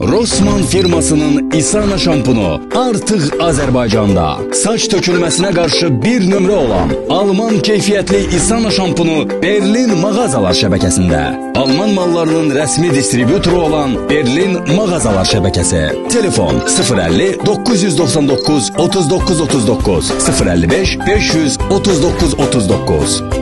Rossmann firmasının Isana şampunu artıq Azərbaycanda. Saç tökülməsinə qarşı bir nömrə olan Alman keyfiyyətli Isana şampunu Berlin mağazalar şəbəkəsində. Alman mallarının rəsmi distribyutoru olan Berlin mağazalar şəbəkəsi. Telefon 050 999 39 39 055 539 39. Osman.